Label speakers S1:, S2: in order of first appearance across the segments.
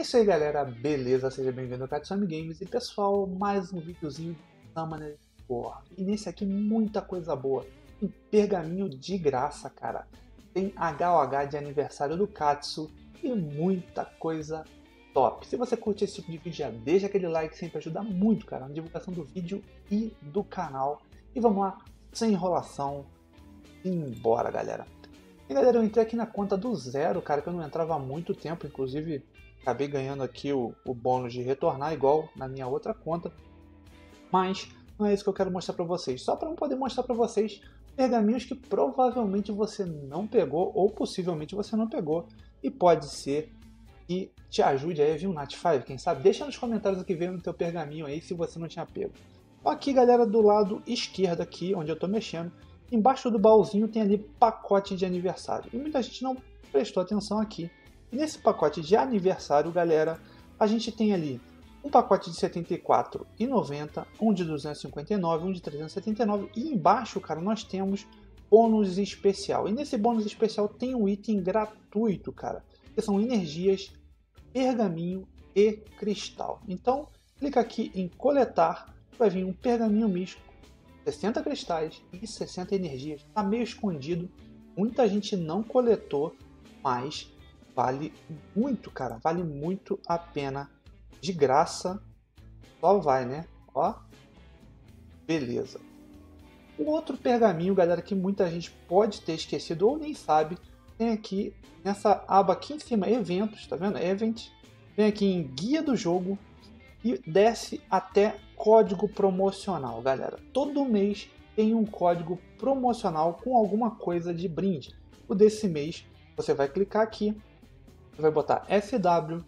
S1: É isso aí galera, beleza? Seja bem-vindo ao Katsumi Games e pessoal, mais um videozinho de Summoner War. E nesse aqui muita coisa boa, tem pergaminho de graça cara, tem HOH de aniversário do Katsu e muita coisa top. Se você curte esse tipo de vídeo já deixa aquele like, sempre ajuda muito cara, na divulgação do vídeo e do canal. E vamos lá, sem enrolação, embora galera. E galera, eu entrei aqui na conta do zero, cara, que eu não entrava há muito tempo, inclusive acabei ganhando aqui o, o bônus de retornar igual na minha outra conta. Mas não é isso que eu quero mostrar para vocês. Só para poder mostrar para vocês pergaminhos que provavelmente você não pegou ou possivelmente você não pegou. E pode ser que te ajude aí a vir um Nat 5, quem sabe? Deixa nos comentários o que veio no teu pergaminho aí se você não tinha pego. Aqui galera, do lado esquerdo aqui, onde eu estou mexendo, embaixo do baúzinho tem ali pacote de aniversário. E muita gente não prestou atenção aqui. E nesse pacote de aniversário, galera, a gente tem ali um pacote de 74,90, um de 259, um de 379 e embaixo, cara, nós temos bônus especial. E nesse bônus especial tem um item gratuito, cara, que são energias, pergaminho e cristal. Então, clica aqui em coletar, vai vir um pergaminho místico, 60 cristais e 60 energias. Tá meio escondido, muita gente não coletou, mas vale muito, cara, vale muito a pena. De graça, só vai, né? Ó, beleza. O outro pergaminho, galera, que muita gente pode ter esquecido ou nem sabe, tem aqui nessa aba aqui em cima, eventos, tá vendo? Event. Vem aqui em guia do jogo e desce até código promocional, galera. Todo mês tem um código promocional com alguma coisa de brinde. O desse mês, você vai clicar aqui você vai botar FW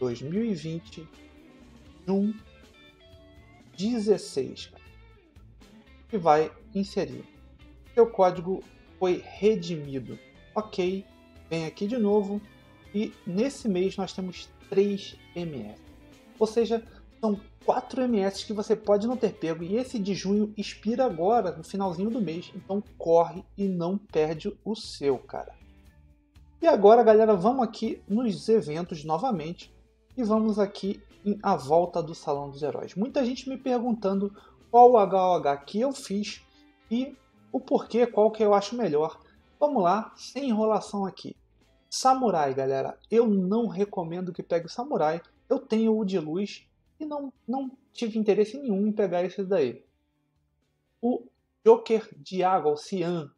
S1: 2020 Jun 16 e vai inserir. Seu código foi redimido. Ok, vem aqui de novo e nesse mês nós temos 3 MS. Ou seja, são 4 MS que você pode não ter pego e esse de junho expira agora, no finalzinho do mês. Então corre e não perde o seu, cara. E agora, galera, vamos aqui nos eventos novamente e vamos aqui em A Volta do Salão dos Heróis. Muita gente me perguntando qual o HOH que eu fiz e o porquê, qual que eu acho melhor. Vamos lá, sem enrolação aqui. Samurai, galera, eu não recomendo que pegue o Samurai. Eu tenho o de luz e não, não tive interesse nenhum em pegar esse daí. O Joker de água, o Cian,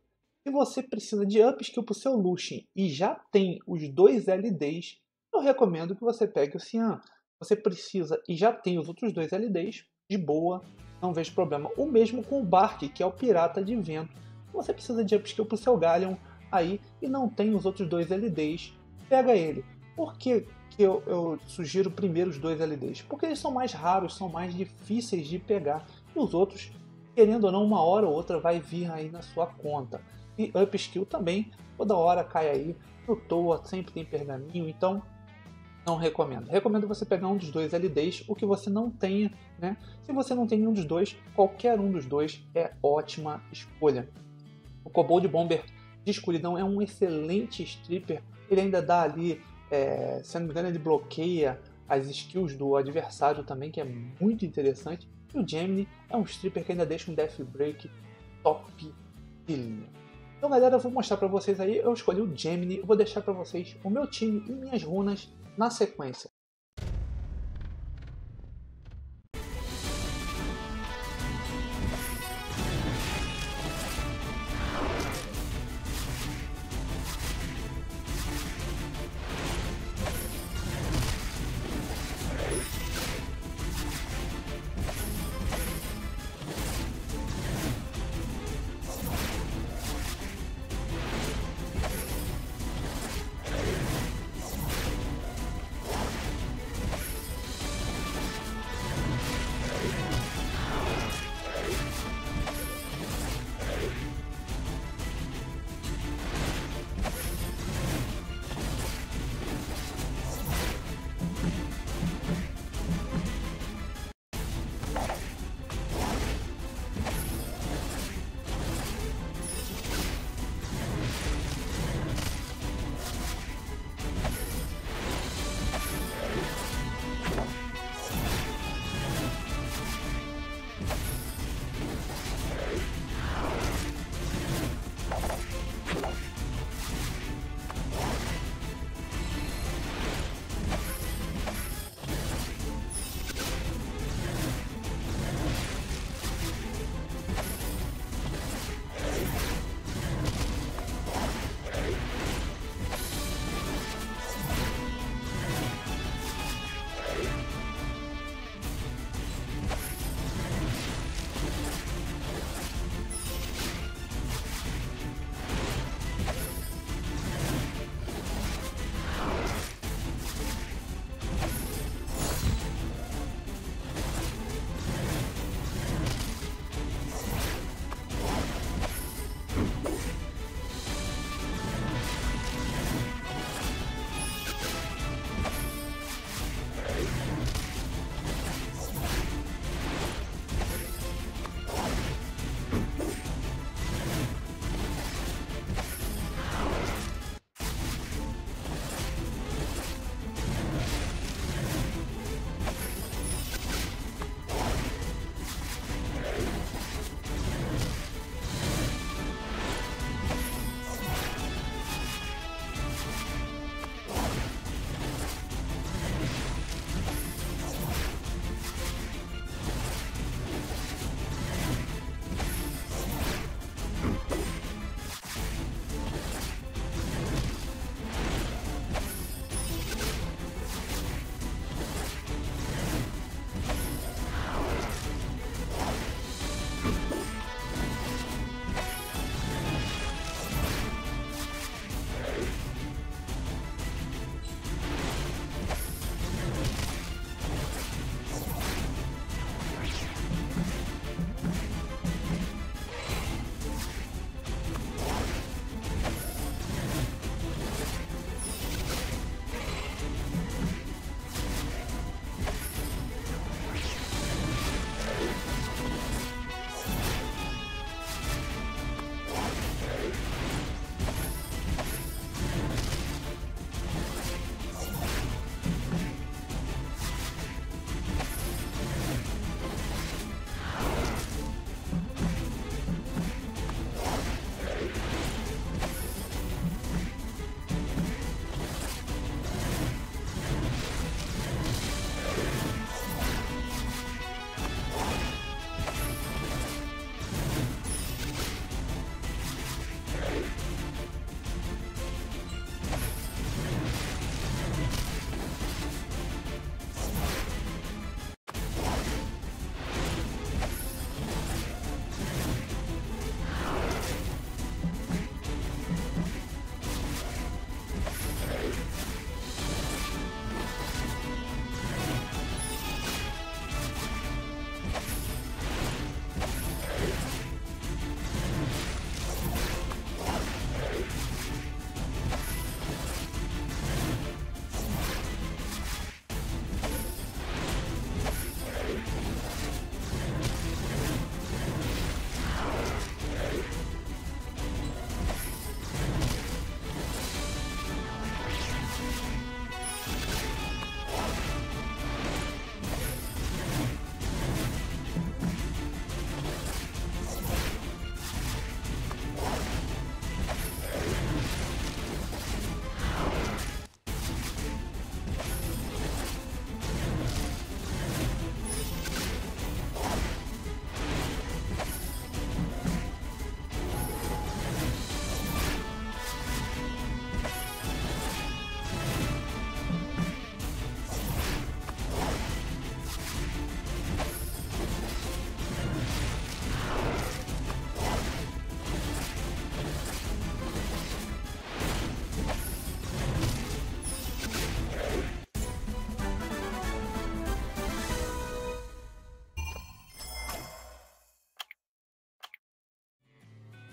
S1: se você precisa de upskill para o seu Lucian e já tem os dois LDs, eu recomendo que você pegue o Cian. Você precisa e já tem os outros dois LDs, de boa, não vejo problema. O mesmo com o Bark, que é o Pirata de Vento. Você precisa de upskill para o seu Galleon aí e não tem os outros dois LDs, pega ele. Por que, que eu, eu sugiro primeiro os dois LDs? Porque eles são mais raros, são mais difíceis de pegar. E os outros, querendo ou não, uma hora ou outra vai vir aí na sua conta. E upskill também, toda hora cai aí, no toa, sempre tem pergaminho, então não recomendo. Recomendo você pegar um dos dois LDs, o que você não tenha, né? Se você não tem nenhum dos dois, qualquer um dos dois é ótima escolha. O Kobold Bomber de escuridão é um excelente stripper, ele ainda dá ali, é, se não me engano, ele bloqueia as skills do adversário também, que é muito interessante. E o Gemini é um stripper que ainda deixa um Death Break top de linha. Então, galera, eu vou mostrar para vocês aí. Eu escolhi o Gemini. vou deixar para vocês o meu time e minhas runas na sequência.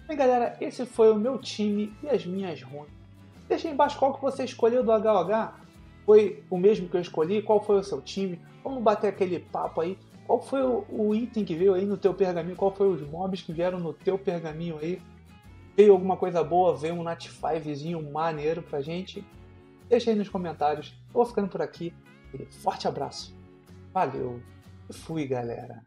S1: Bem, galera, esse foi o meu time e as minhas runas. Deixa aí embaixo qual que você escolheu do HOH. Foi o mesmo que eu escolhi? Qual foi o seu time? Vamos bater aquele papo aí. Qual foi o, o item que veio aí no teu pergaminho? Qual foi os mobs que vieram no teu pergaminho aí? Veio alguma coisa boa? Veio um Nat 5zinho maneiro pra gente? Deixa aí nos comentários. Eu vou ficando por aqui. Forte abraço. Valeu. Fui, galera.